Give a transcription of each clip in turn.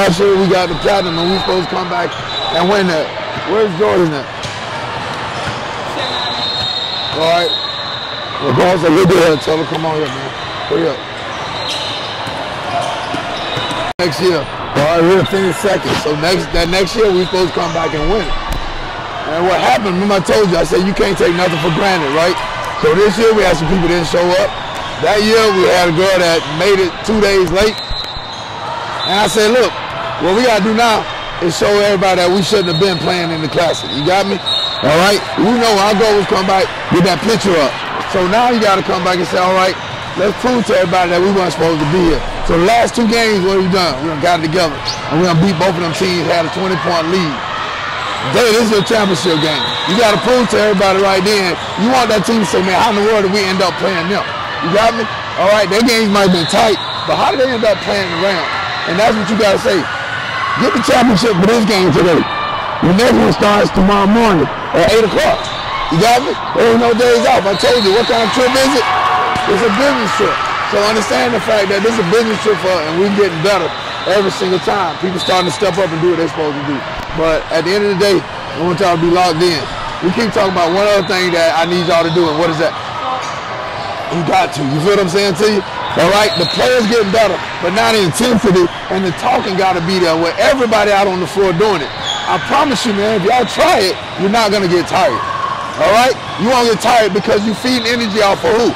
Last year we got the platinum and we supposed to come back and win that. Where's Jordan at? All right. Well, boss, like, look at Tell her, come on here, man. Hurry up. Next year. All right, we're gonna finish second. So next that next year we supposed to come back and win it. And what happened, remember I told you, I said you can't take nothing for granted, right? So this year we had some people didn't show up. That year we had a girl that made it two days late. And I said, look, what we gotta do now is show everybody that we shouldn't have been playing in the classic. You got me? All right. We know our goal was come back, get that picture up. So now you gotta come back and say, all right, let's prove to everybody that we weren't supposed to be here. So the last two games, what we done? We done got it together. And we done beat both of them teams, had a 20 point lead. Hey, this is a championship game. You got to prove to everybody right then. You want that team to say, man, how in the world did we end up playing them? You got me? All right, their games might have been tight, but how did they end up playing around? And that's what you got to say. Get the championship for this game today. The next one starts tomorrow morning at 8 o'clock. You got me? There ain't no days off. I told you, what kind of trip is it? It's a business trip. So understand the fact that this is a business trip for and we're getting better every single time. People starting to step up and do what they're supposed to do. But at the end of the day, I want y'all to be locked in. We keep talking about one other thing that I need y'all to do, and what is that? You got to. You feel what I'm saying to you? All right, the players getting better, but now the intensity and the talking got to be there with everybody out on the floor doing it. I promise you, man, if y'all try it, you're not going to get tired. All right? You won't get tired because you feed energy off of who?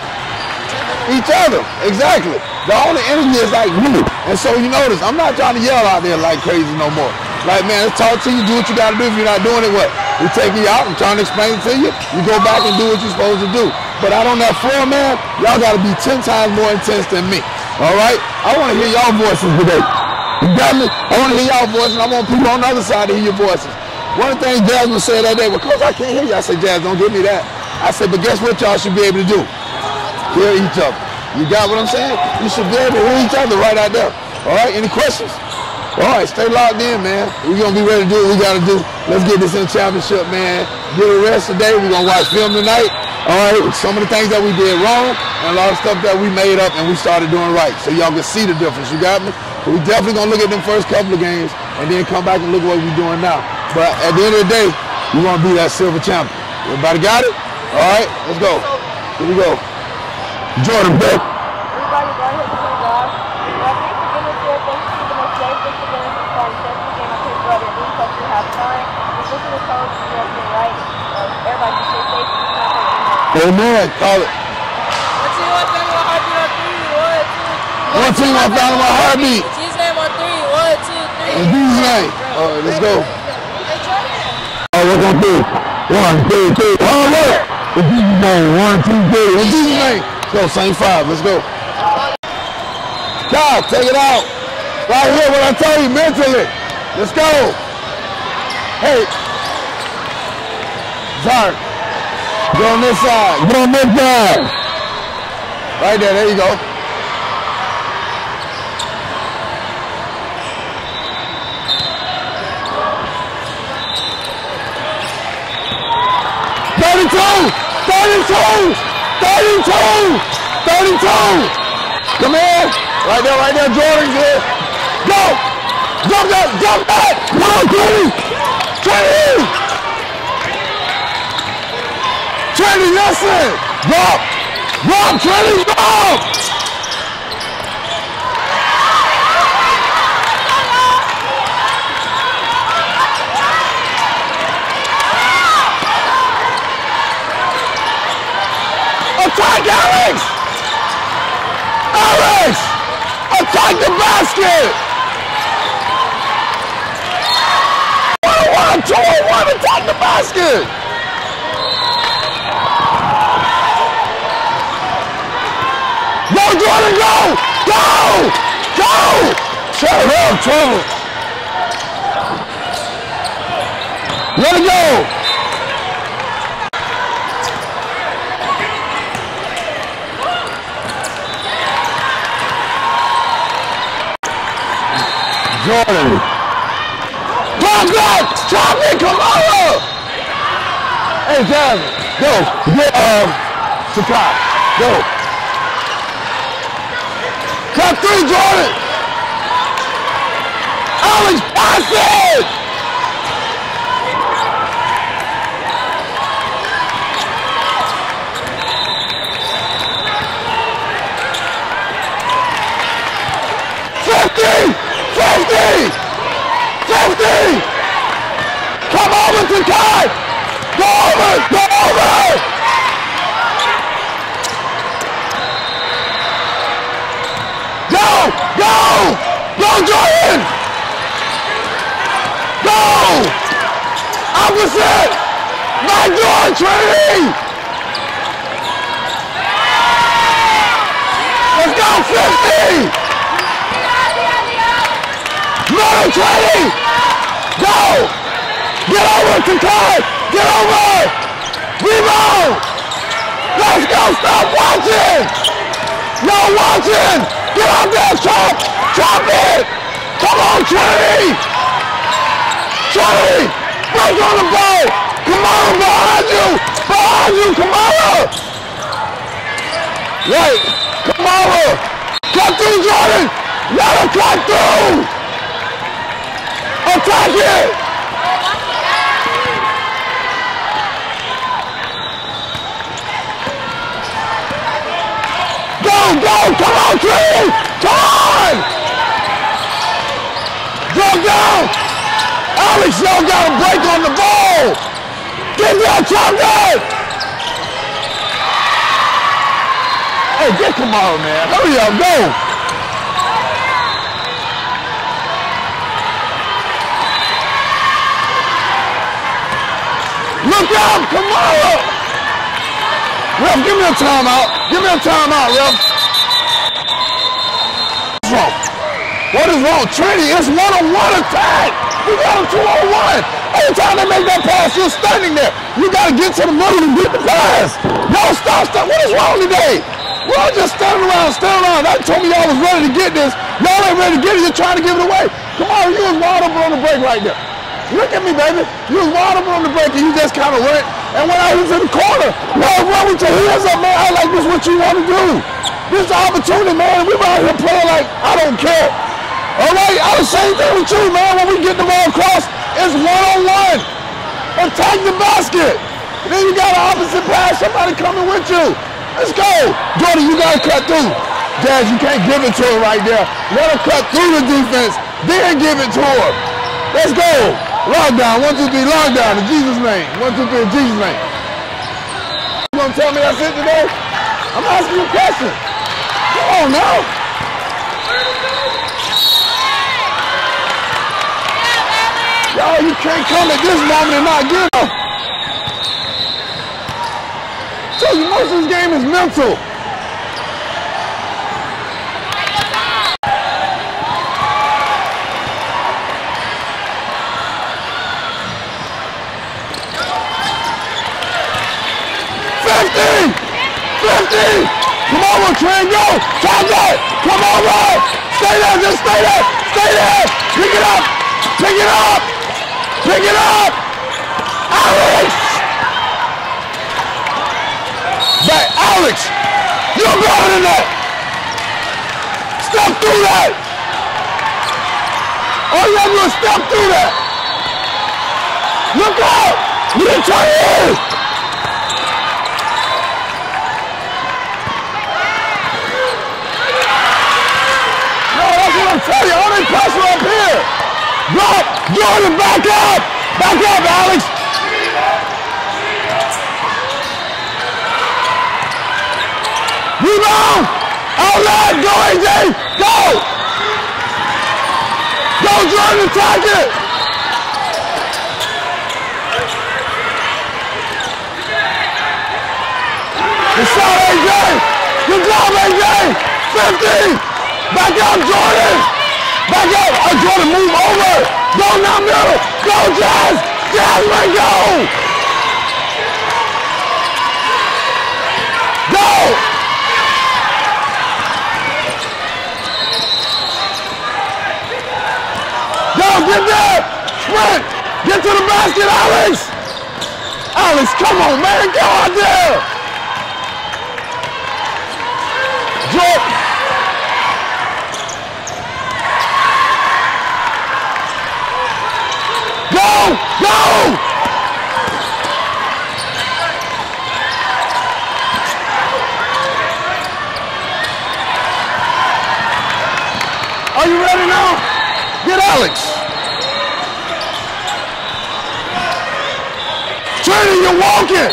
Each other. Exactly. The only energy is like me. And so you notice, I'm not trying to yell out there like crazy no more. Like, man, let's talk to you, do what you got to do. If you're not doing it, what? We take you out, I'm trying to explain it to you. You go back and do what you're supposed to do. But out on that floor, man, y'all got to be 10 times more intense than me. All right? I want to hear y'all voices today. You got me? I want to hear y'all voices. I want people on the other side to hear your voices. One of the things Jasmine said that day, well, coach, I can't hear you. I said, Jazz, don't give me that. I said, but guess what y'all should be able to do? Hear each other. You got what I'm saying? You should be able to hear each other right out there. All right? Any questions? All right, stay locked in, man. We're going to be ready to do what we got to do. Let's get this in the championship, man. Get a rest today. We're going to watch film tonight. All right, some of the things that we did wrong and a lot of stuff that we made up and we started doing right. So y'all can see the difference. You got me? But we definitely to look at them first couple of games and then come back and look at what we're doing now. But at the end of the day, we want to be that silver champion. Everybody got it? All right, let's go. Here we go. Jordan, back. Everybody go ahead and put it off. Well, thanks for being here. Thanks for keeping us safe. Thanks for getting us fun. Thanks for getting our kids brother and hope you have fun. Just listen to coach. You guys get right. Uh, everybody can stay safe. and keep out there. Amen. Call it. One team, one family, one heartbeat on three. One, two, three. One team, one family, one heartbeat. Jesus name on three. One, two, three. In Jesus' name. All right, let's go. Hey, Jordan. All right, we're going to do one, two, three. All right. In Jesus' name. One, two, three. In Jesus' name. Let's go. Same five. Let's go. God, take it out. Right here, what I tell you mentally. Let's go. Hey. Zark. Go on this side. Get on this side. Right there. There you go. Thirty-two. Thirty-two. Thirty-two. Thirty-two. Come here. Right there, right there. Jordan's here. Go. Jump that. Jump that. Come on, Trinity. Trinity. Trinity, listen. Drop. Drop, Trinity, drop. Attack Alex! Alex! Attack the basket! Two on one, attack the basket! Jordan, go! Go! Go! Shut up, Trevor! Let it go! Jordan. Drop that! Drop it! Come! Hey, Jasmine, go. Get, um, Sakai. Go. Cut three, Jordan! Alex, pass it! Fifty! Fifty! Come over to Kai! Go over! Go over! Go! Go! Go, Jordan! Go! Opposite! My door, Trinity! Let's go, 50! Middle, Trinity! Go! Get over, Kakai! Get over! Rebound! Let's go, stop watching! No watching! Get out there, chop! Chop it! Come on, Trinity! Trinity! Break on the ball! Kamara behind you! Behind you, Kamara! Wait! Kamara! Cut through, Jordan! Let him cut through! Attack it! Go, go! Come on, Trinity! Come on! Go down! Alex, y'all got a break on the ball! Get down, Chocolate! Hey, get Kamara, man. Hurry up, go! Look out, Kamara! Ref, give me a timeout. Give me a timeout, Ref. What's wrong? What is wrong? Trinity, it's one-on-one attack. We got a two-on-one. Every time they make that pass, you're standing there. You got to get to the middle and get the pass. Y'all stop, stop. What is wrong today? We're all just standing around, standing around. I told me y'all was ready to get this. Y'all ain't ready to get it. You're trying to give it away. Come on, you was wide open on the break right there. Look at me, baby. You was wide open on the break and you just kind of went and when I was in the corner. No, run with your hands up, man. I like this what you want to do. This is an opportunity, man. We out here playing like I don't care. All right, I the same thing with you, man. When we get the ball across, it's one-on-one. Attack the basket. Then you got an opposite pass, somebody coming with you. Let's go. Jordan, you got to cut through. Dad, you can't give it to him right there. Let her cut through the defense, then give it to her. Let's go. Lockdown, one, two, three, lockdown in Jesus' name. One, two, three, in Jesus' name. You gonna tell me that's it today? I'm asking you a question. Come on now. Y'all, you can't come at this moment and not get up. Tell you most of this game is mental. Fifty! Fifty! Come over, train, go! Tap that! Come over! Stay there, just stay there! Stay there! Pick it up! Pick it up! Pick it up! Alex! Back, Alex! You're better than that! Step through that! You to do is step through that! Look out! You didn't turn in! No, that's what I'm telling you. All they pressure up here. Drop. Jordan, back up. Back up, Alex. Rebound. Outlet. Go, AJ. Go. Go, Jordan. Attack it. Good shot, AJ. Good job, AJ. 50. Back up, Jordan! Back up! Oh, Jordan, move over! Go now, middle! Go, Jazz! Jasmine, go! Go! Go, get there! Sprint! Get to the basket, Alex! Alex, come on, man! Go out there! Jordan! Are you ready now? Get Alex. Trinity, you're walking.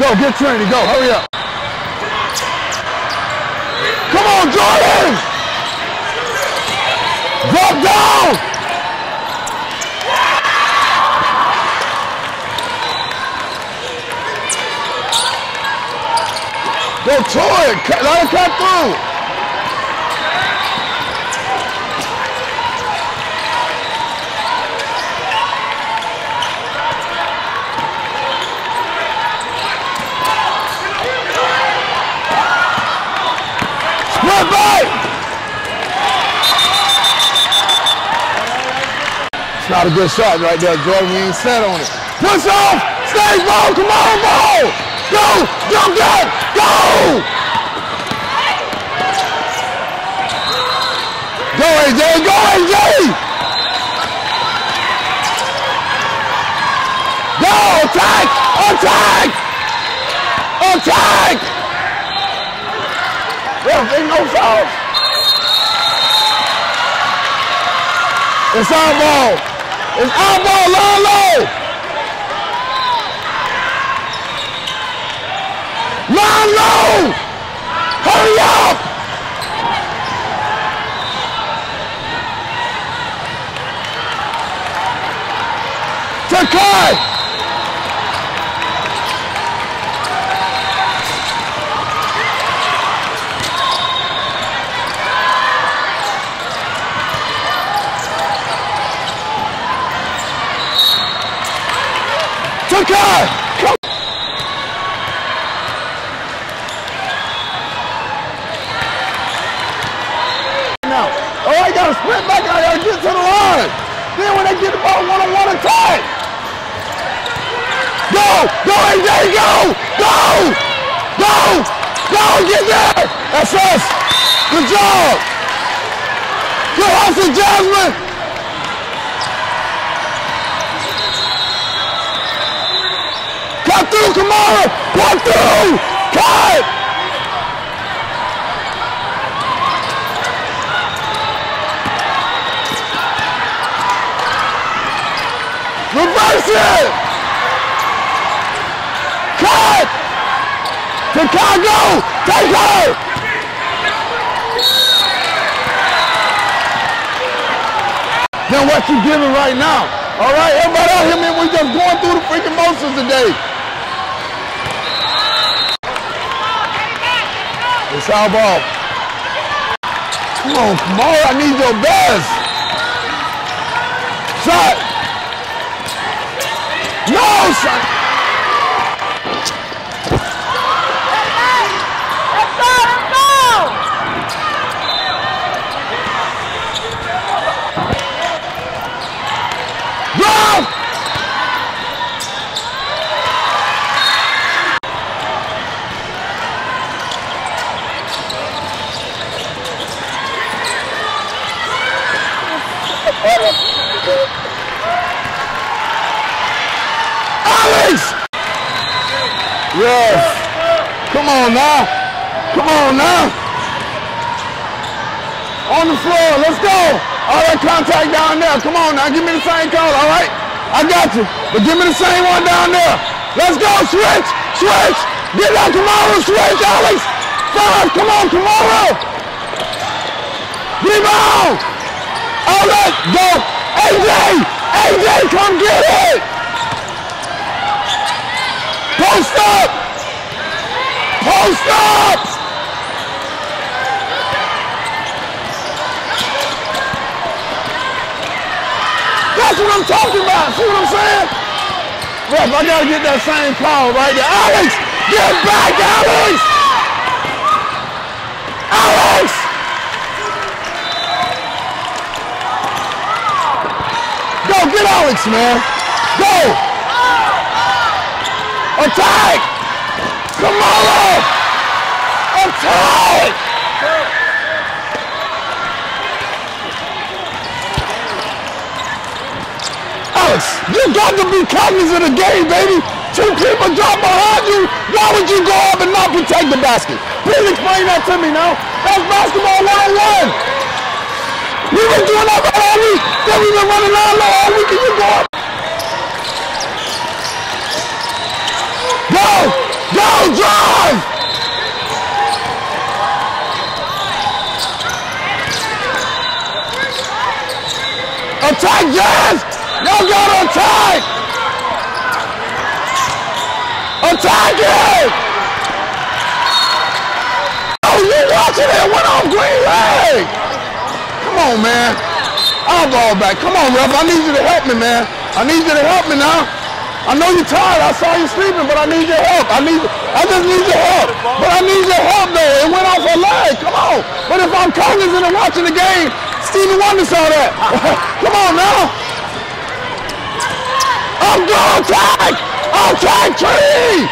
Go, get Trinity. Go, hurry up. Come on, Jordan. Drop down. Go to it. Let it cut through. Split back. It's not a good shot right there, Jordan. We ain't set on it. Push off. Stay ball. Come on, ball. Go. Jump that. Go. Go, AJ. Go, AJ. Go. Attack. Attack. Attack. Ref, ain't no fouls. It's our ball. It's our ball. Low, Line. Hurry up. Takai. Takai. Come. Now, oh, I gotta sprint back. I gotta get to the line. Then when they get the ball one-on-one attack. Go! Go, AJ, go! Go! Go! Go, get there! That's us! Good job! Good hustle, Jasmine! Cut through, Kamara! Cut through! Cut! Reverse it! Cut! Chicago! Take her! Then what you giving right now? All right, everybody out here, man, we just going through the freaking motions today. It's our ball. Come on, come on, I need your best. Shot. No, son. Let's go, let's go! Drop! Alex! Yes. Come on now. Come on now. On the floor. Let's go. All that contact down there. Come on now. Give me the same call. All right. I got you. But give me the same one down there. Let's go. Switch. Switch. Get out tomorrow. Switch, Alex. Five. Come on, tomorrow. Rebound. All right. Go. AJ. AJ, come get it. Post up. Post up. That's what I'm talking about. See what I'm saying? Ref, I gotta get that same call right there. Alex, get back, Alex! Alex! Go, get Alex, man. Go! Attack! Kamala! Attack! Alex, you got to be cognizant of the game, baby. Two people drop behind you. Why would you go up and not protect the basket? Please explain that to me now. That's basketball 101. We've been doing that all week. Then we've been running all low all week and you go up. Go! Go, drive! Attack, Jazz! Y'all gotta attack! Attack it! Oh, you watching it? Went off green leg! Come on, man. Eyeball back. Come on, ref. I need you to help me, man. I need you to help me now. I know you're tired. I saw you sleeping, but I need your help. I need. I just need your help. But I need your help, though. It went off her leg. Come on. But if I'm cognizant and watching the game, Stevie Wonder saw that. Come on now. I'm going tag. I'm tag tree.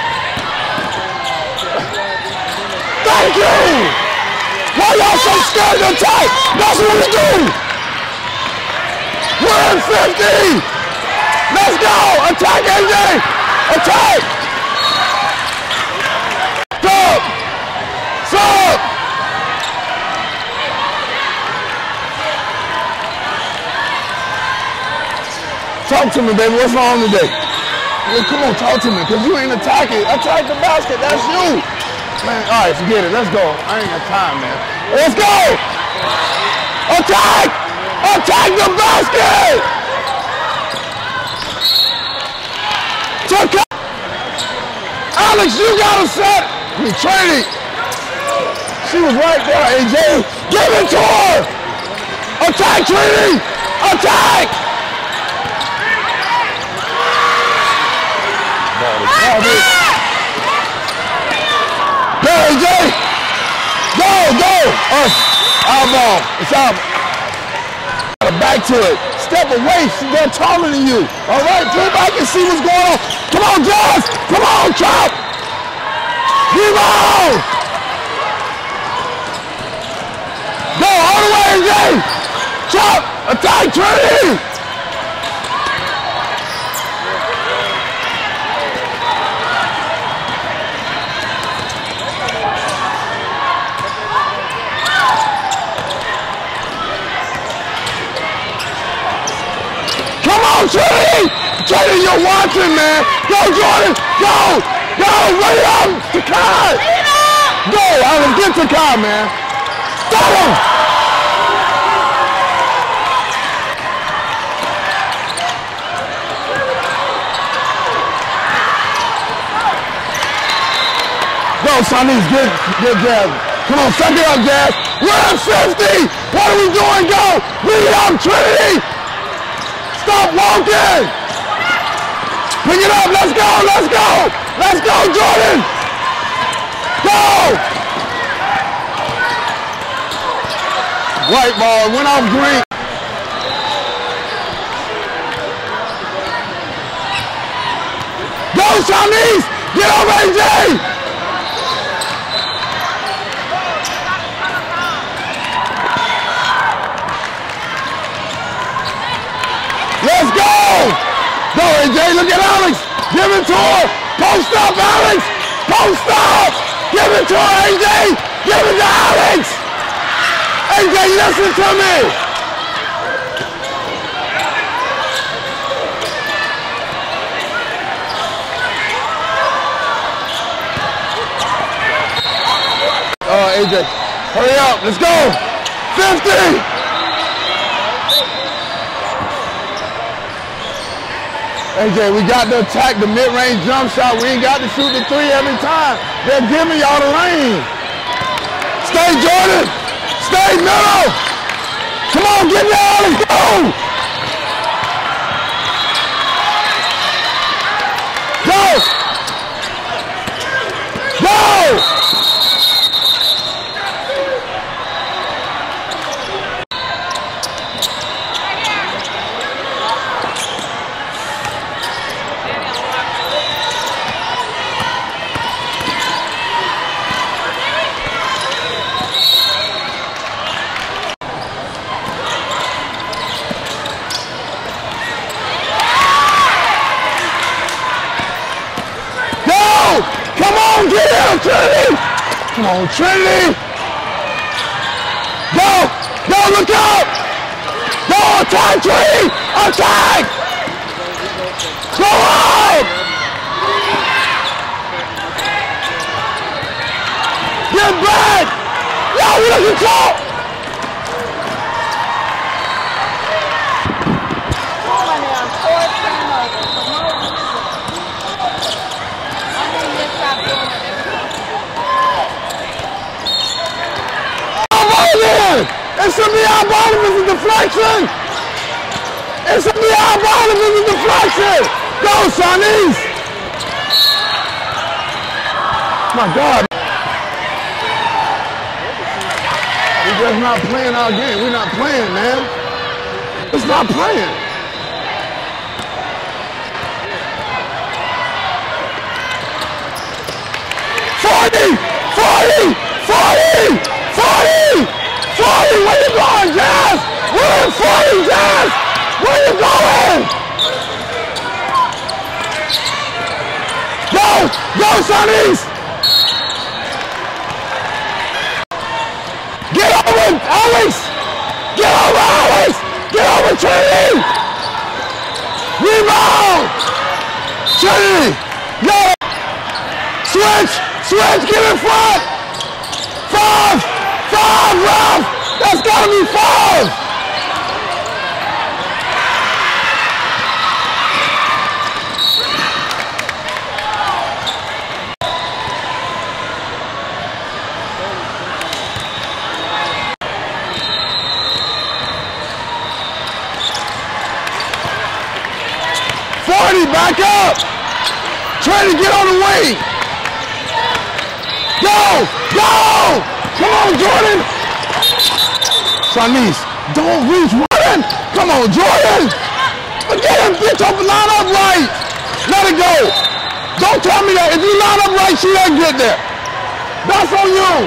Thank you. Why y'all so scared to attack? That's what we do. We're in 50. Let's go! Attack, AJ! Attack! Sub! Sub! Talk to me, baby. What's wrong today? Well, come on, talk to me, because you ain't attacking. Attack the basket. That's you. Man, all right, forget it. Let's go. I ain't got time, man. Let's go! Attack! Attack the basket! Took out. Alex, you got a set. We training. She was right there, AJ. Give it to her. Attack, Trini. Attack. Go, AJ. Go, go. Us. Eyeball. It's out. Back to it. Step away. They're taller than you. All right, pull back and see what's going on. Come on, Josh. Come on, Chop. Rebound. Go all the way, AJ. Chop. Attack, Trinity. Come on, Trinity, you're watching, man! Go, Jordan! Go! Go! Run it up! Takai! Go, Alan, get Takai, man! Stop him! Go, Sonny's get, get Jazz. Come on, suck it up, Jazz. We're at 50! What are we doing? Go! Lead up, Trinity! Stop walking! Pick it up, let's go, let's go! Let's go, Jordan! Go! White ball, went off green. Go, Chinese! Get up, AJ! Let's go! AJ, look at Alex! Give it to her! Post up, Alex! Post up! Give it to her, AJ! Give it to Alex! AJ, listen to me! Uh, AJ, hurry up, let's go! 50! AJ, we got to attack the mid-range jump shot. We ain't got to shoot the three every time. They're giving y'all the lane. Stay, Jordan. Stay middle. Come on, get down. Let's go. Go. Go. Trinity! Go! Go, look out! Go, attack, Trinity! Attack! Go out! Get back! Yo, we looking talk! Come on now, four turnovers for no reason. I need you to stop doing it. Bottom! It's bottom is a deflection! It's a beyond bottom is a deflection! Go, Sonnies! My God. We're just not playing our game. We're not playing, man. It's not playing. Forty! Forty! Forty! Forty! Forty! Where you going, Jazz? Where are in forty, Jazz! Where you going? Go! Go, Sonnies! Get over, Alex! Get over, Alex! Get over, Trinity! Rebound! Trinity! Yo! Switch! Switch! Get in front! Five! Five, Ralph! That's gotta be five! Forty, back up! Try to get on the wing! Go! Go! Come on, Jordan! Shanice, don't reach Jordan! Come on, Jordan! Get him, get up, line up right! Let it go! Don't tell me that. If you line up right, she ain't get there. That's on you.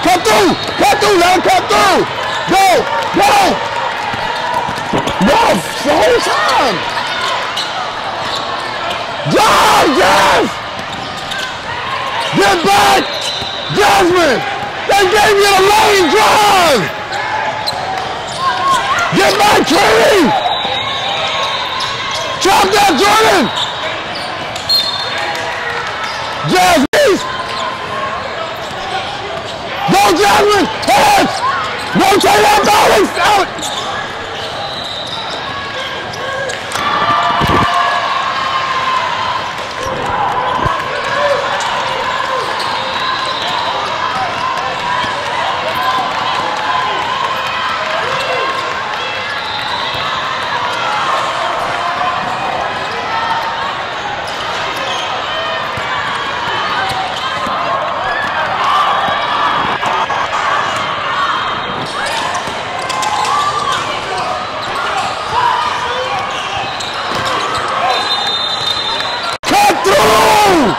Cut through! Cut through! Let him cut through! Go! Go! No, the whole time! Drive, Jazz! Get back! Jasmine! They gave you the lane drive! Get back, Trinity! Drop that, Jordan! Jasmine! Go, Jasmine! Heads! Rotate that balance! Out! Cut through!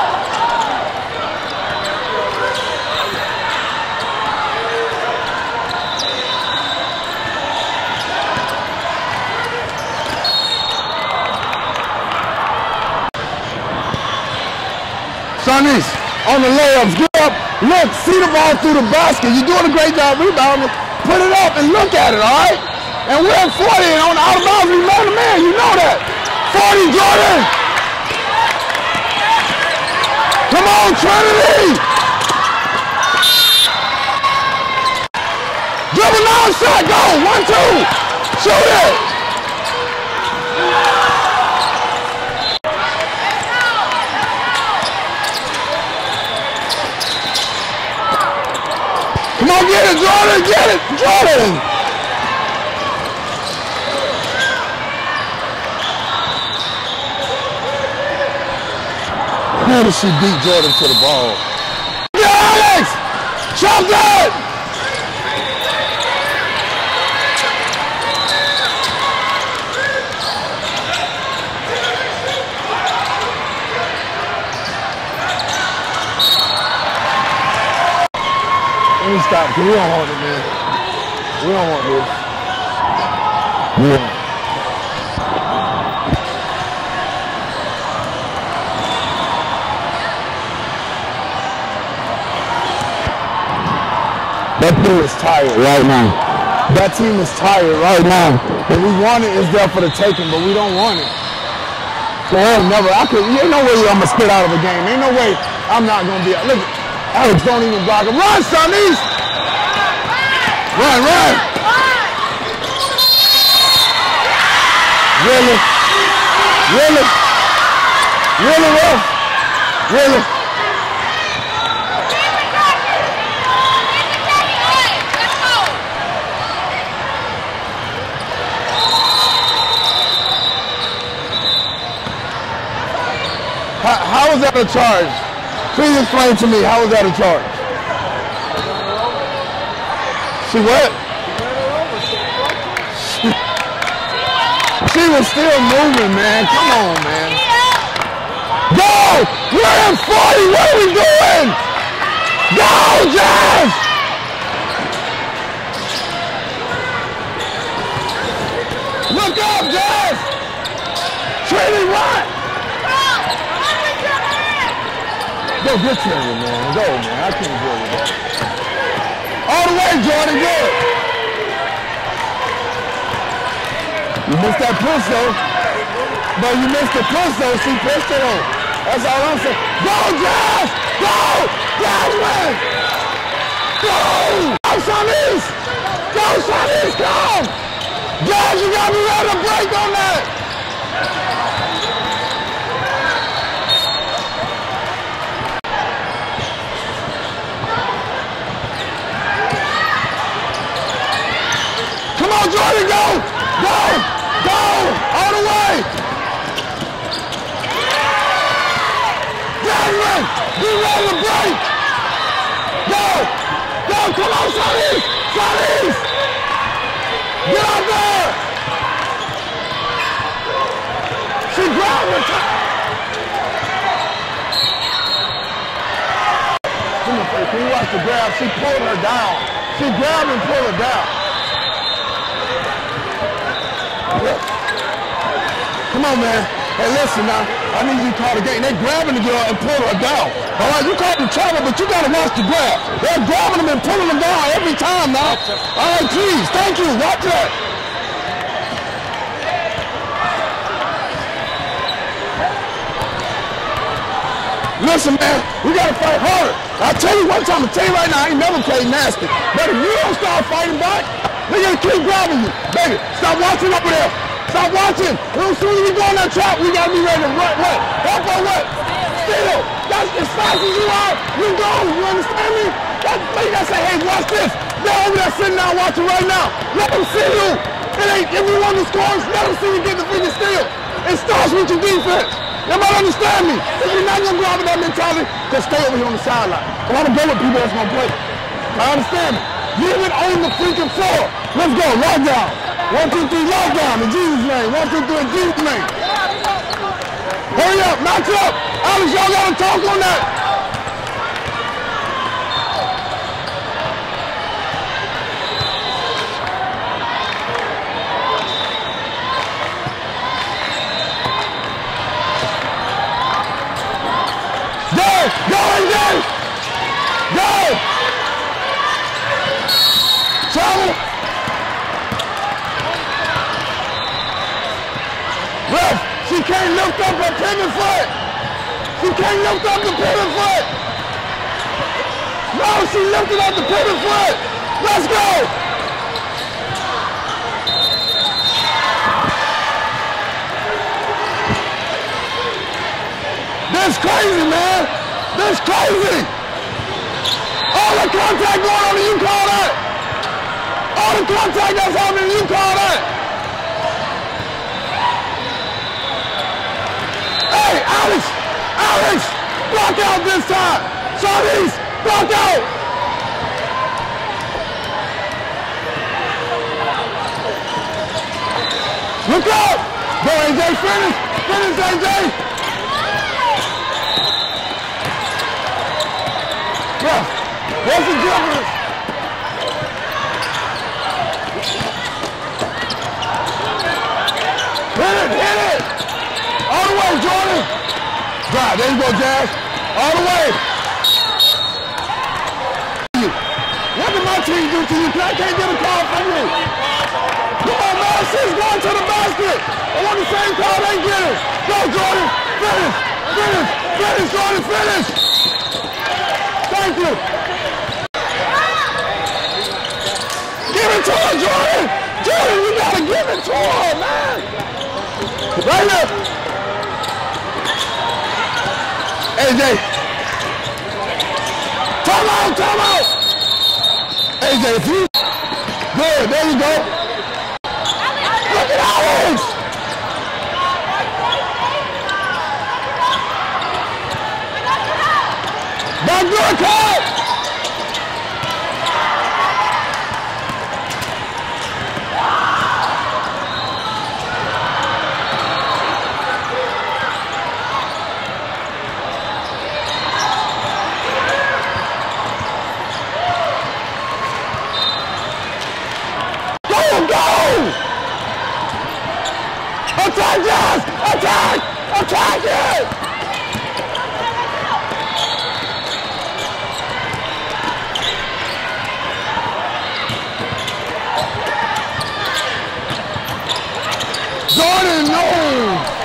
Sonnies, on the layups, get up, look, see the ball through the basket. You're doing a great job rebounding. Put it up and look at it, all right? And we're at 40 and on the out of bounds, we man to man. You know that. 40, Jordan. Come on, Trinity! Dribble long shot, go! One, two! Shoot it! Come on, get it, Jordan! Get it! Jordan! How did she beat Jordan to the ball? Yeah, Alex! Chop that! please stop. We don't want it, man. We don't want this. We don't. That team is tired right now. That team is tired right now. And we want it is there for the taking, but we don't want it. So never. I could. Ain't no way I'm gonna spit out of a game. Ain't no way I'm not gonna be. Look, Alex don't even block him. Run, Sonnies! Run, run! Really? Really? Really, Ruff? Really? How, how is that a charge? Please explain to me, how is that a charge? She what? She, was still moving, man. Come on, man. Go! We're in 40. What are we doing? Go, Jazz! Look up, Jazz! Trinity, what? Go get Trinity, man. Go, man. I can't deal with that. All the way, Jordan. Good. You missed that push, though. But you missed the push, though. She pushed it on. That's all I'm saying. Go, Jazz! Go! Jasmine! Go! Go, Shanice! Go, Shanice! Come! Jazz, you got me ready to break on that! On, Jordan, go! Go! Go! All the way! Jasmine! Be ready to break! Go! Go! Come on, Sonny! Sonny! Get out there! She grabbed the top! Can you watch the grab? She pulled her down. She grabbed and pulled her down. Come on, man. Hey, listen now. I need you to call the game. They're grabbing the girl and pulling her down. All right, you called the trouble, but you got to watch the grab. They're grabbing them and pulling them down every time now. All right, please. Thank you. Watch that. Listen, man, we gotta fight harder. I tell you one time, I tell you right now, I ain't never played nasty. But if you don't start fighting back, gonna keep grabbing you. Baby, stop watching over there. Stop watching. As soon as we go on that trap, we gotta be ready to run. What? Help or what? Still, that's as fast as you are, you go. You understand me? That's like I say, hey, watch this. They're over there sitting down watching right now. Let them see you. It ain't, if you want to score, let them see you get the freaking steal. It starts with your defense. Y'all understand me? If you're not gonna grab out that mentality, just stay over here on the sideline. I wanna go with people that's gonna play. I understand. Leave it on the freaking floor. Let's go, lockdown. One, two, three, lockdown in Jesus' name. One, two, three, in Jesus' name. Hurry up, match up. Alex, y'all gotta talk on that. Go! Go, AJ! Go! Travel! Ref, she can't lift up her pivot foot! She can't lift up the pivot foot! No, she lifted up the pivot foot! Let's go! That's crazy, man. That's crazy. All the contact going on, you call that. All the contact that's happening, you call that. Hey, Alex, Alex, block out this time. Shanice, block out. Look out! Go, AJ, finish. Finish, AJ. Bro, what's the difference? Hit it, hit it! All the way, Jordan! There you go, Jazz. All the way. What did my team do to you? I can't get a call from you. Come on, man. She's going to the basket. I want the same call they get it. Go, Jordan. Finish. Finish. Finish, Jordan. Finish. Thank you. Give it to her, Jordan. Jordan, you got to give it to her, man. Right. AJ. Come on, come on. AJ, if you... Good, there you go. Look at Alex. Backdoor cut. Go, go! Attack, Jazz! It! Jordan, no!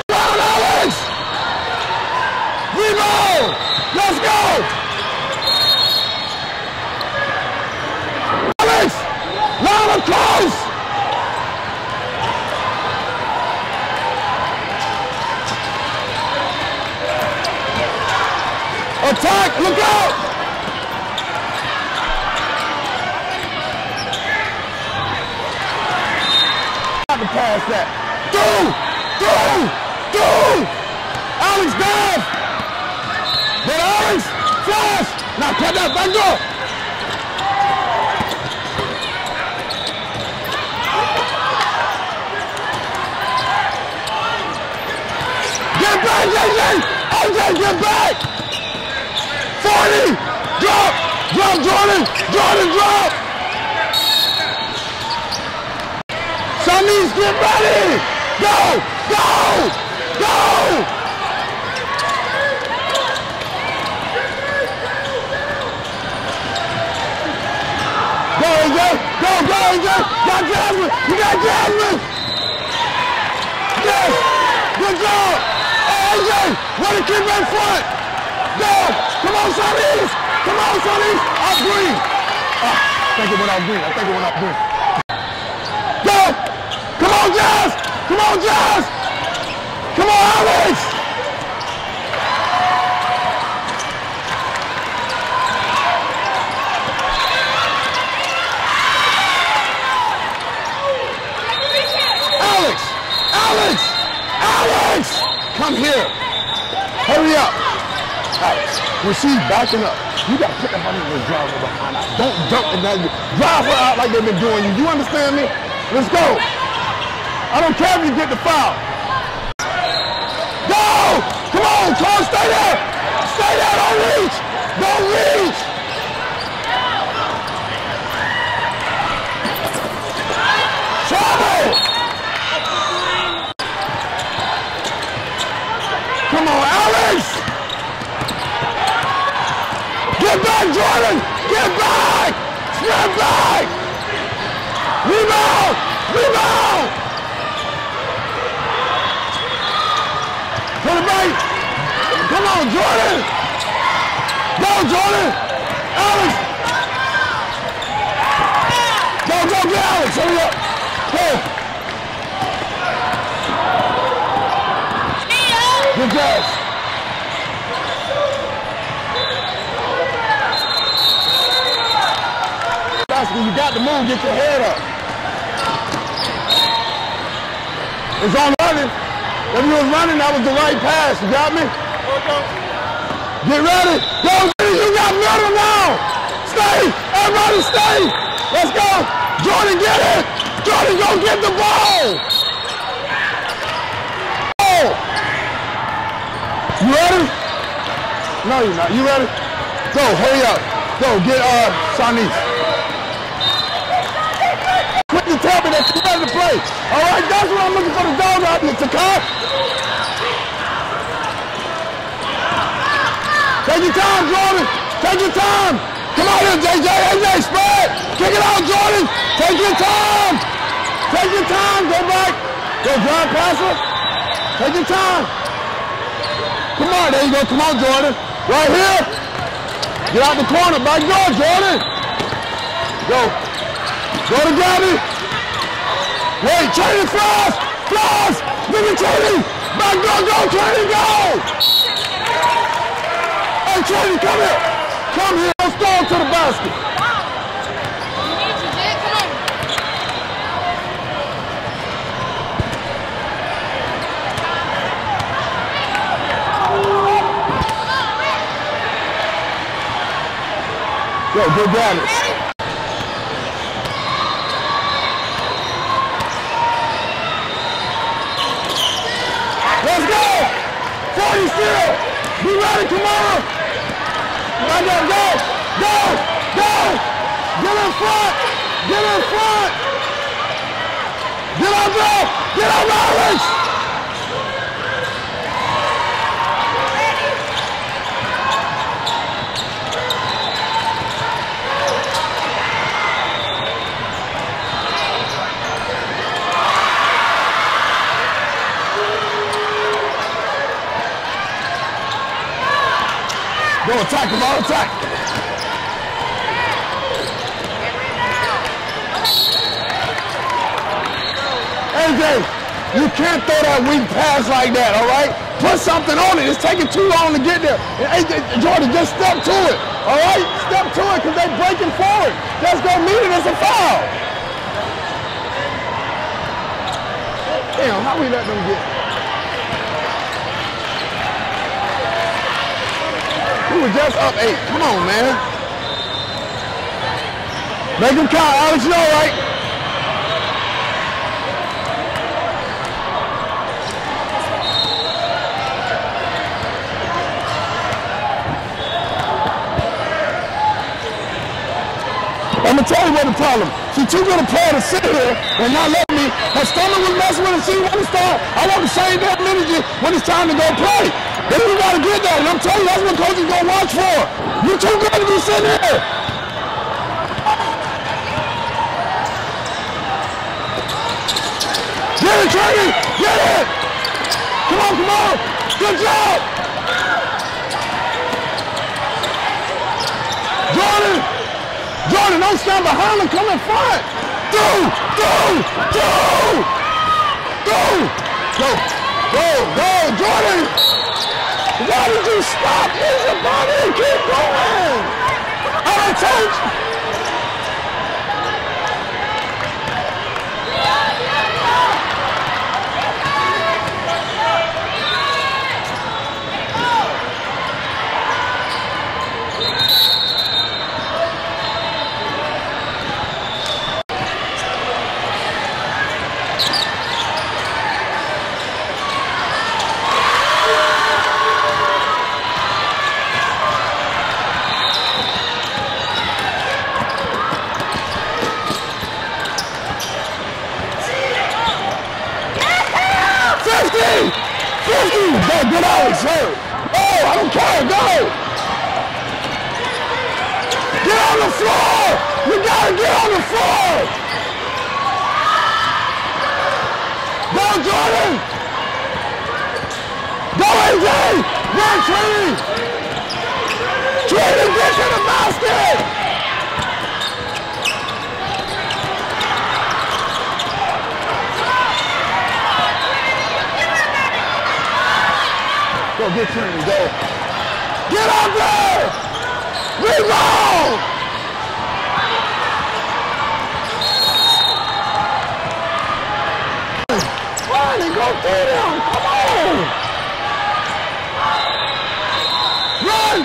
Down, Alex! Rebound! Let's go! Alex! Line of close! Attack! Look out! Pass that. Through! Through! Through! Alex down! But Alex! Flash! Now cut that back door! Get back, JJ! OJ, get back! 40! Drop! Drop, Jordan! Jordan, drop! Shanice, get ready! Go! Go! Go! Go, AJ! Go, go, AJ! Got Jasmine! You got Jasmine! Yes! Good job! AJ! Way to keep in front! Go! Come on, Shanice! Come on, Shanice! Off green! Ah, I think it went off. I think it went off. On, Jazz! Come on, Jazz! Come on, Alex! Alex! Alex! Alex! Come here. Hurry up. Alex, when she's backing up, you gotta put that money in the driver behind her. Don't and then drive out like they've been doing you. You understand me? Let's go. I don't care if you get the foul. Go! Come on, Carl, stay there! Stay there, don't reach! Don't reach! Trouble! Come on, Alex! Get back, Jordan! Get back! Snap back! Rebound! Rebound! Put it back! Come on, Jordan! Go, Jordan! Alex! Go, go, get Alex! Hurry up! Go! Good job! Basket, you got to move, get your head up. It's on running. If you was running, that was the right pass. You got me? Get ready. Go, you got middle now. Stay. Everybody stay. Let's go. Jordan, get it. Jordan, go get the ball. Oh. You ready? No, you're not. You ready? Go, hurry up. Go, get uh Shanice. Quick to tell me that you're ready to play. All right, that's what I'm looking for the dog out in the Take your time, Jordan. Take your time. Come on in, JJ. AJ, spread. Kick it out, Jordan. Take your time. Take your time. Go back. Go drive passer. Take your time. Come on. There you go. Come on, Jordan. Right here. Get out the corner. Back door, Jordan. Go. Go to Gabby. Wait, Trinity flies. Flies. Look at Trinity. Back door. Go, Trinity. Go. Hey, Trinity, come here. Come here. Let's go to the basket. We need you, Jay. Come on. Yo, go grab it. Let's go! 40 still! Be ready, come Right now, go! Go! Go! Get in front! Get in front! Get on there! Get on Rollins! Go attack, on, attack! AJ, you can't throw that weak pass like that, all right? Put something on it. It's taking too long to get there. And AJ, Jordan, just step to it, all right? Step to it because they're breaking forward. That's going to mean it as a foul. Damn, how we let them get? We were just up eight. Come on, man. Make them count. Alex, you right? I'm gonna tell you what the problem. She too good a player to sit here and not let me. Her stomach was messing with her. She want to start. I want the same damn energy when it's time to go play. Then you gotta get that. And I'm telling you, that's what coaches gonna watch for. You too good to be sitting here. Get it, Trey! Get it! Come on, come on! Good job! Jordan! Jordan, don't stand behind him. Come in front. Go, go, go, go, go, go, go, Jordan. Why did you stop? Your body and keep going. I told you. Fifty! Go, get out, sir. Oh, I don't care. Go. Get on the floor. You gotta get on the floor. Go, Jordan. Go, AJ. Run, Trini. Trini, get to the basket. Go get Trini, go. Get out there! Rebound! Run and go through them! Come on! Run!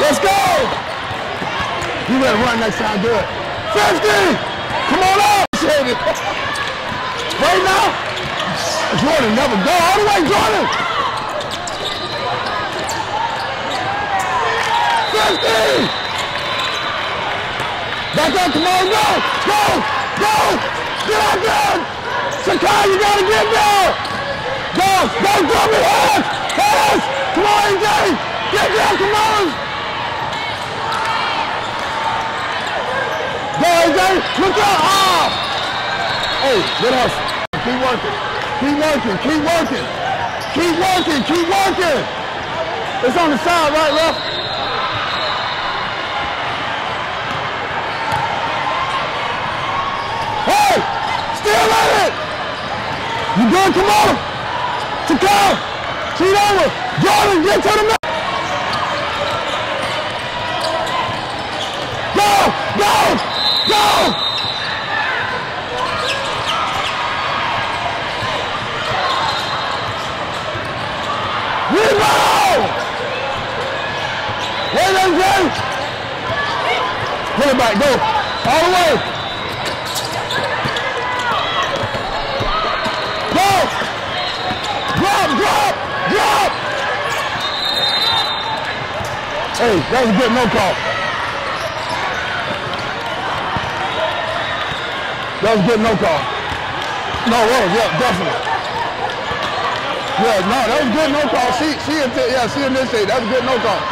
Let's go! You better run next time, do it. 50! Come on up! Right now? Jordan never go all the way, Jordan. 50. Back up, come on, go, go, go, get out there. Sakai, you gotta get there. Go, go, me, hands, hands. Come on, AJ. Get down, come on! Go, AJ! Look out! Ah! Hey, get us. Keep working. Keep working. Keep working. Keep working. Keep working. It's on the side, right, left? Hey! Still at it! You good? Come on! Takai! Cheat over! Jordan, get to the middle! Go! Go! Go! Rebound! Wait, MJ! Pull it back, go! All the way! Go! Drop, drop, drop! Hey, that was a good no call. That was a good no call. No, was, yeah, definitely. Yeah, no, that was a good no call. She, she, yeah, she initiated. That was a good no call.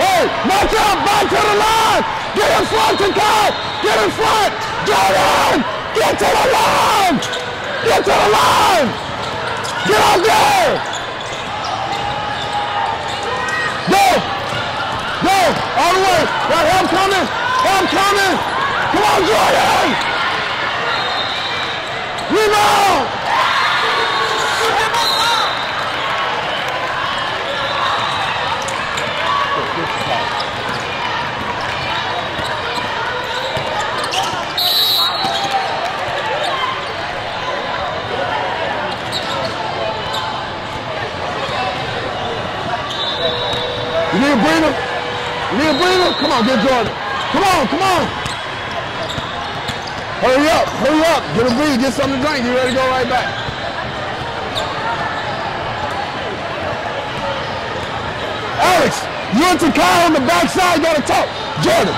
Hey, watch out, back to the line! Get in front, Takai! Get in front! Jordan! Get to the line! Get to the line! Get out there! Go! Go! All the way! Got help coming! Help coming! Come on, Jordan! Rebound! You need a breather? Breather? Come on, get Jordan. Come on, come on. Hurry up, hurry up. Get a breather, get something to drink. You ready to go right back. Alex, you and Takai on the backside gotta talk. Jordan,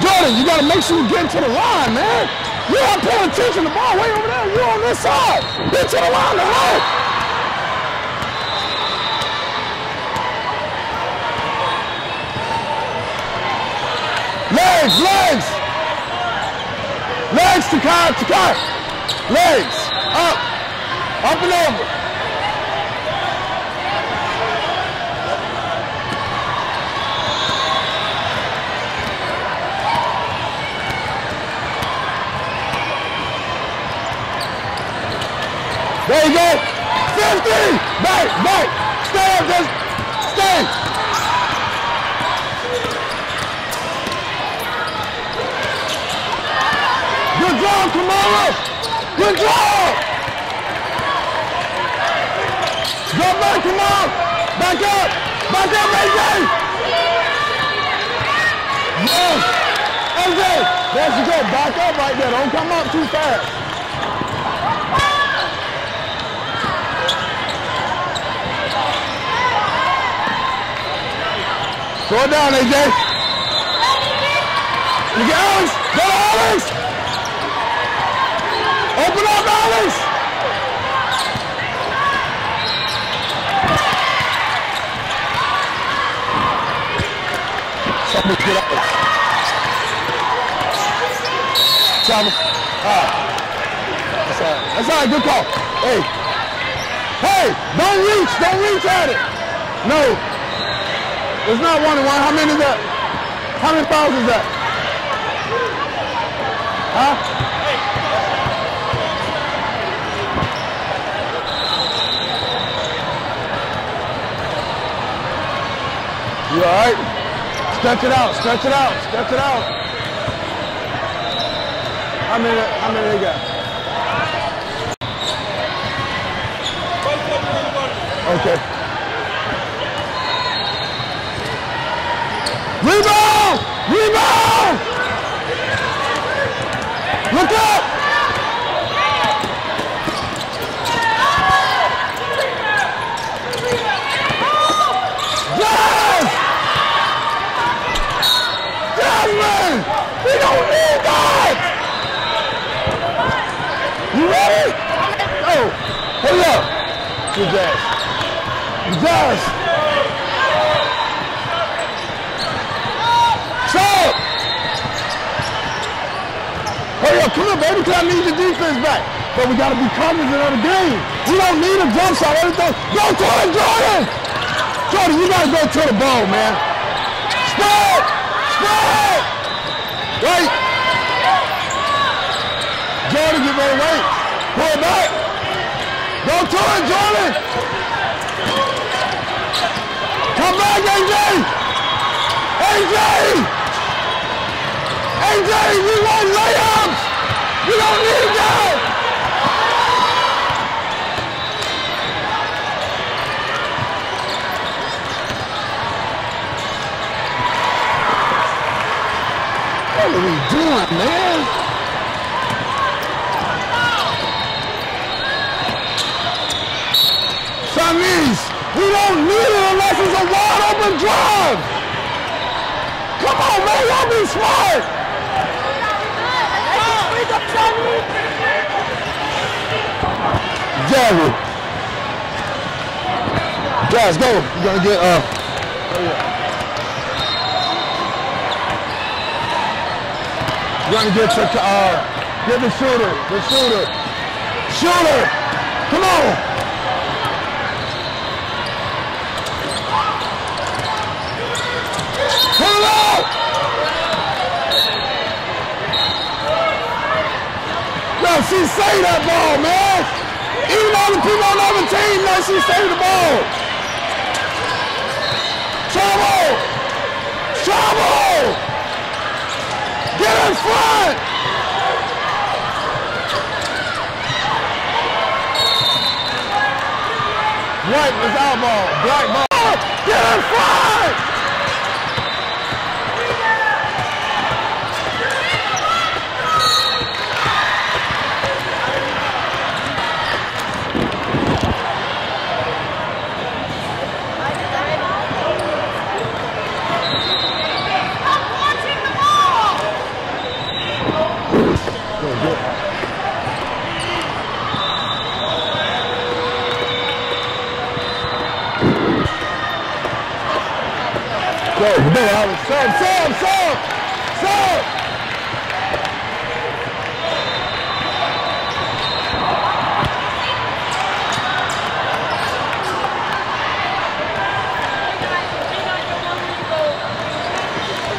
Jordan, you gotta make sure you get to the line, man. You're not paying attention to the ball way over there. You're on this side. Get to the line, the right. Legs, legs! Legs to car. Legs, up, up and over. There you go. 50! Back, back. Stay up, just stay. Good Kamara! Good job! Go back, on! Back up! Back up, AJ! Yes! AJ! There you go, back up right there. Don't come up too fast. Slow down, AJ. You Alex! Go Alex! Alex! Somebody get up. Thomas. That's. That's all right. Good call. Hey. Hey, don't reach. Don't reach at it. No. It's not one and one. How many is that? How many fouls is that? Huh? You all right? Stretch it out, stretch it out, stretch it out. How many, how many they got? Okay. Rebound! Rebound! Look up! He does. He does. Hurry up, come on, baby, because I need the defense back. But we got to be cognizant of the game. We don't need a jump shot. Everything. Go to it, Jordan! Jordan, you got to go to the ball, man. Stop! Stop! Wait! Jordan, get ready, wait. Pull back. Go to it, Jordan. Come back, AJ. AJ. AJ, we want layups. We don't need that. What are we doing, man? Chinese, we don't need it unless it's wide open drive. Come on, man, y'all be smart. Jerry. Guys, go. You're gonna get uh You're gonna get your uh get the shooter, the shooter. Shooter! Come on! It out! Yo, she saved that ball, man. Even all the people on the other team know she saved the ball. Trouble! Trouble! Get in front! White is our ball. Black ball. Get in front! Go, go, Alex. Sub, sub, sub, sub.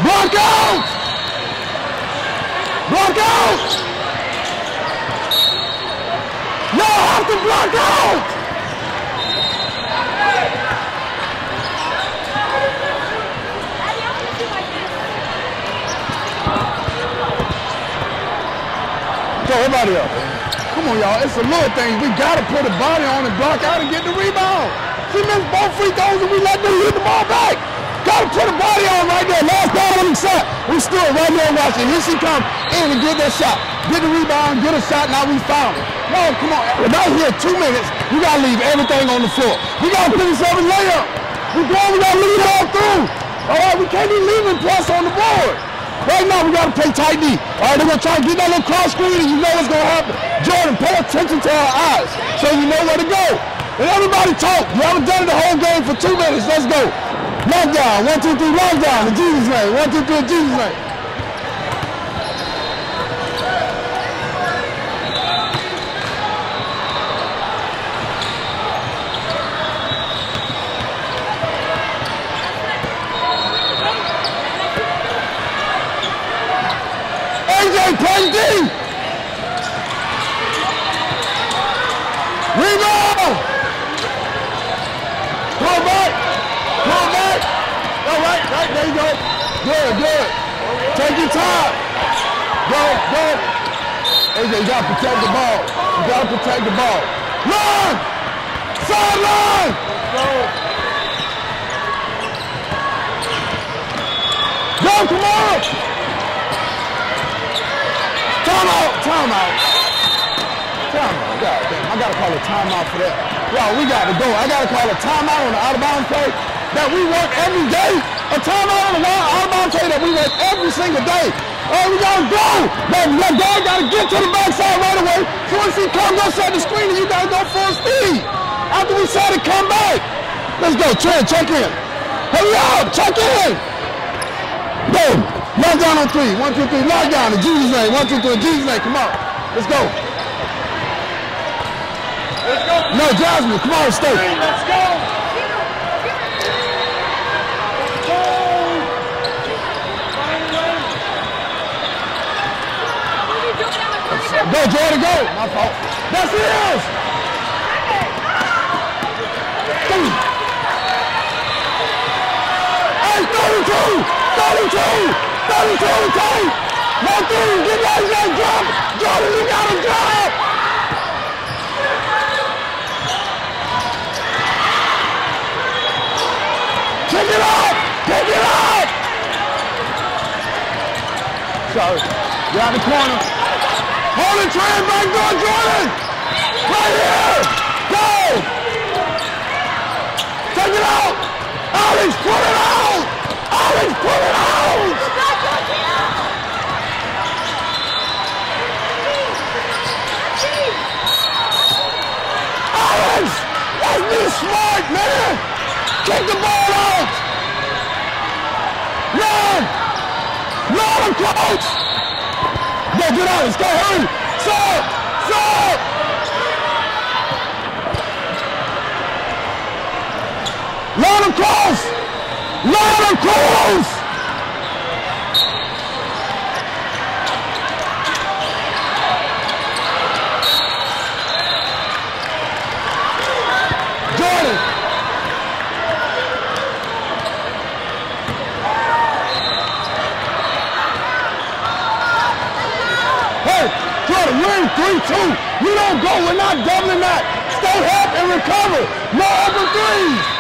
Block out! Block out! No, have to block out! Come on, y'all. It's a little thing. We got to put a body on and block out and get the rebound. She missed both free throws and we let them hit the ball back. Got to put a body on right there. Last ball on the shot. We stood right there watching. Here she come in and get that shot. Get the rebound, get a shot. Now we found it. No, come on. About here two minutes, we got to leave everything on the floor. We got to finish every layup. We going, we got to it all through. All right, we can't be leaving plus on the board. Right now, we got to play tight D. All right, they're going to try to get that little cross screen, and you know what's going to happen. Jordan, pay attention to our eyes so you know where to go. And everybody talk. You haven't done it the whole game for two minutes. Let's go. Lockdown. One, two, three, lockdown. In Jesus' name. One, two, three, in Jesus' name. AJ. Rebound. Pull back. Pull back. All right, right, there you go. Good, good. Take your time. Go, go. AJ, you gotta protect the ball. You gotta protect the ball. Run! Sideline! Go, come on! Timeout! Timeout! Timeout. God damn, I gotta call a timeout for that. Yo, we gotta go. I gotta call a timeout on the out of bounds play that we work every day. A timeout on the out of bounds play that we work every single day. Oh, we gotta go! That, that guy gotta get to the backside right away. Once he comes set the screen, and you gotta go full speed. After we said it, come back. Let's go, Trent, check in. Hurry up, check in. Boom. Lock down on three. One, two, three. Lock down in Jesus' name. One, two, three. In Jesus' name. Come on. Let's go. Let's go. No, Jasmine. Come on, stay. Let's go. Go, Jordan, go. My fault. That's his. Three. Hey, 32. 32. 32. Tight. One, three. Get that shot. Drop. Jordan, you got to drop. Take it out! Take it out! Sorry. You're out the corner. Hold it, Trey, back door, Jordan! Right here! Go! Take it out! Alex, put it out! Alex, put it out! Alex! Let's be smart, man! Kick the ball out! Run! Run, coach! Go, get out! Let's go, hurry! Stop! Stop! Let him cross! Him cross! Jordan! Hey, Jordan, we're in 3-2. You don't go. We're not doubling that. Stay up and recover. No open threes.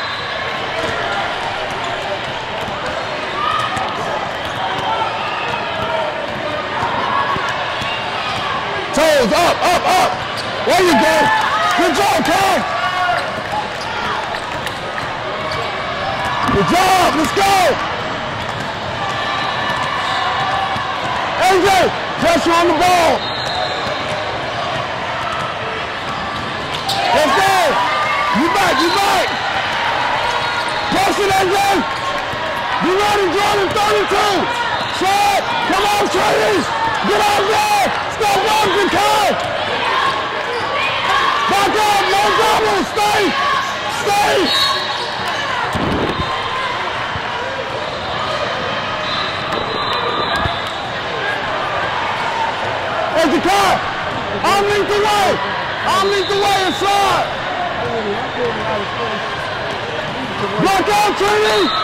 Toes up, up, up. There you go. Good job, Carl. Good job. Let's go. AJ, pressure on the ball. Let's go. You back, you back. Press it, AJ. You ready, Jordan, 32. Shot. Come on, Trey. Get out there. Running, Kai. Back up, double. Stay. Stay. Hey, Jakai. I'm linked away. I'm linked away inside. Block out, Trini.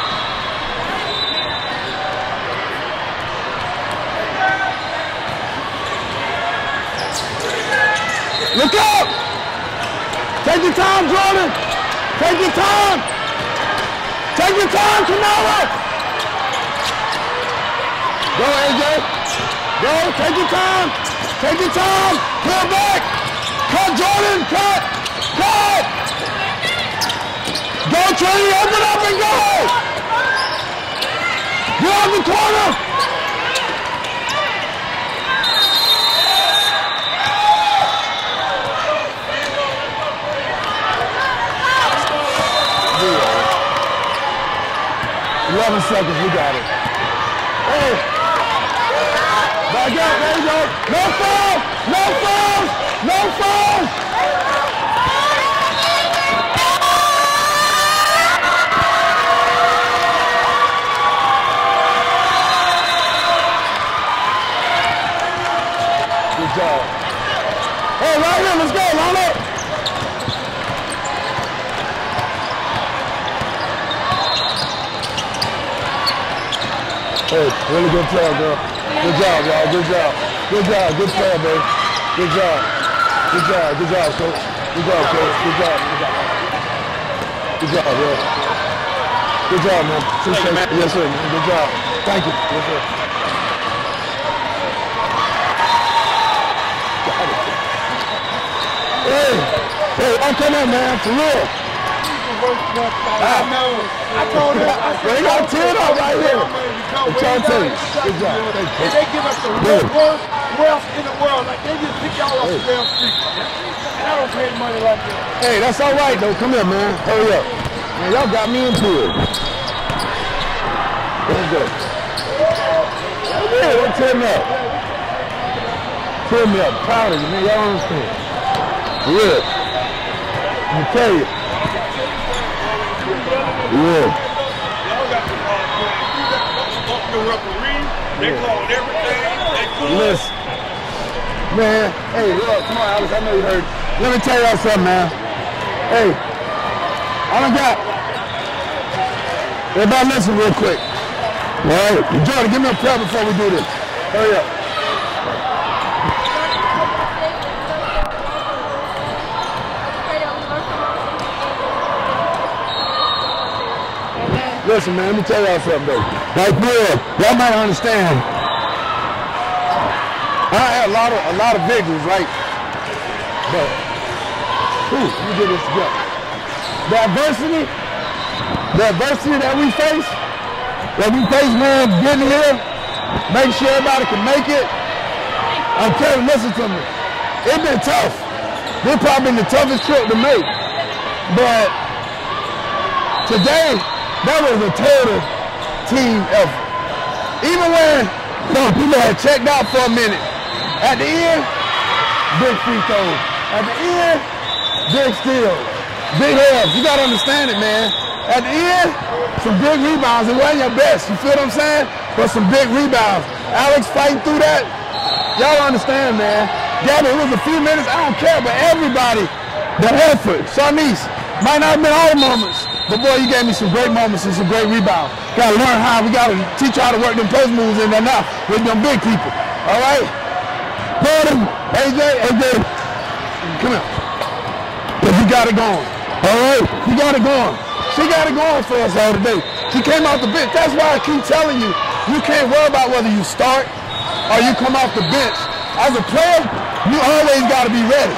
Look up! Take your time, Jordan! Take your time! Take your time, Kamala! Go, AJ! Go, take your time! Take your time! Pull back! Cut, Jordan! Cut! Cut! Go, Trini! Open up and go! Get out the corner! Eleven seconds, we got it. Hey! Back up, there you go. No foul! No foul! No foul! Good job. Hey, right here, let's go, line up. Hey, really good play, girl. Good job, y'all. Good job. Good job. Good play, babe. Good job. Good job. Good job, coach. Good job, coach. Good job. Good job. Good job, bro. Good job, man. Appreciate it. Yes, sir, man. Good job. Thank you. Yes, sir. Hey, hey, I'm coming man, for real. I know. Ah. I told him. I said, They got teared up right here. I'm trying to. Good job. Thank you. And they give us the Good. worst wealth in the world. Like they just pick y'all off the damn street. And I don't pay money like that. Hey, that's all right, though. Come here, man. Hurry up. Man, y'all got me into it. Let's go. Cheer me up. Cheer me up. Proud of you, man. Y'all understand. Yeah. I'm tell you. Yeah. Y'all got the uh, fuck the They called everything. They. Listen. Man, hey, look, come on, Alex. I know you heard. Let me tell y'all something, man. Hey, I done got. Everybody listen real quick. All right, Jordan, give me a prayer before we do this. Hurry up. Listen, man, let me tell y'all something, though. Like, real, y'all might understand. I had a lot of a lot of victories, right? But, let me get this together. The adversity, the adversity that we face, that we face, man, getting here, make sure everybody can make it. I'm telling you, listen to me. It's been tough. This probably been the toughest trip to make. But today, that was a total team effort. Even when people had checked out for a minute, at the end, big free throws. At the end, big steals, big helps. You gotta understand it, man. At the end, some big rebounds. It wasn't your best. You feel what I'm saying? But some big rebounds. Alex fighting through that. Y'all understand, man. Gabby, it was a few minutes. I don't care, but everybody, the effort. Shanice, might not have been all moments, but boy, you gave me some great moments and some great rebounds. Gotta learn how. We gotta teach you how to work them post moves in there now with them big people. All right? Gordon, AJ, AJ, come here. But you got it going. All right? You got it going. She got it going for us all today. She came off the bench. That's why I keep telling you, you can't worry about whether you start or you come off the bench. As a player, you always got to be ready.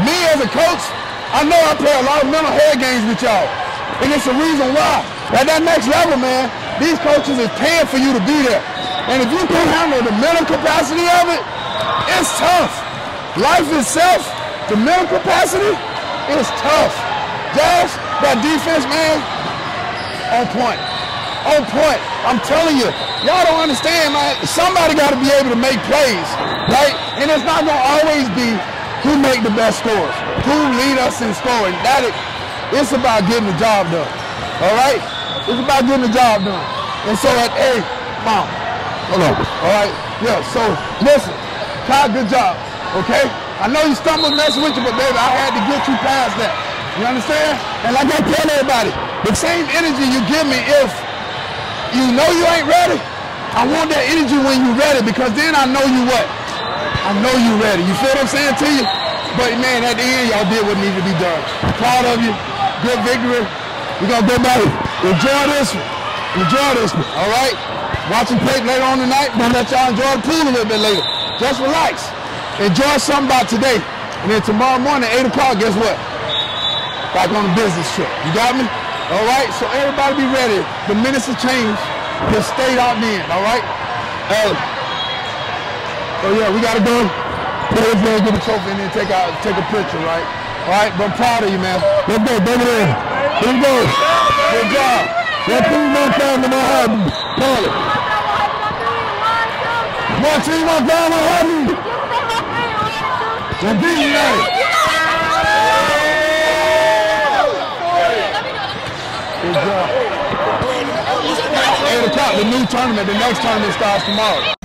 Me as a coach, I know I play a lot of mental head games with y'all. And it's the reason why. At that next level, man, these coaches is paying for you to be there. And if you can't handle the mental capacity of it, it's tough. Life itself, the mental capacity, is tough. Josh, that defense, man, on point. On point. I'm telling you, y'all don't understand, man. Somebody got to be able to make plays, right? And it's not going to always be who make the best scores, who lead us in scoring. That is, it's about getting the job done. All right? It's about getting the job done. And so at hey, mom, hold on. All right? Yeah, so listen, Kyle, good job. Okay? I know you stumbled messing with you, but baby, I had to get you past that. You understand? And like I tell everybody, the same energy you give me if you know you ain't ready, I want that energy when you ready because then I know you what? I know you ready. You feel what I'm saying to you? But man, at the end, y'all did what needed to be done. Proud of you. Good victory. We're gonna go back. Enjoy this one. Enjoy this one. All right? Watching tape later on tonight. Gonna let y'all enjoy the pool a little bit later. Just relax. Enjoy something about today. And then tomorrow morning, 8 o'clock, guess what? Back on the business trip. You got me? All right? So everybody be ready. The minutes have changed. Just stay out then. All right? Uh, oh yeah, we gotta go. Put it there, get a trophy, and then take out, take a picture, right? All right, but I'm proud of you, man. Let's go, in. Let's go. Good job. Let's put time to my. Call it. One team, my hobby. And be right. Good job. 8 o'clock, the new tournament, the next tournament starts tomorrow.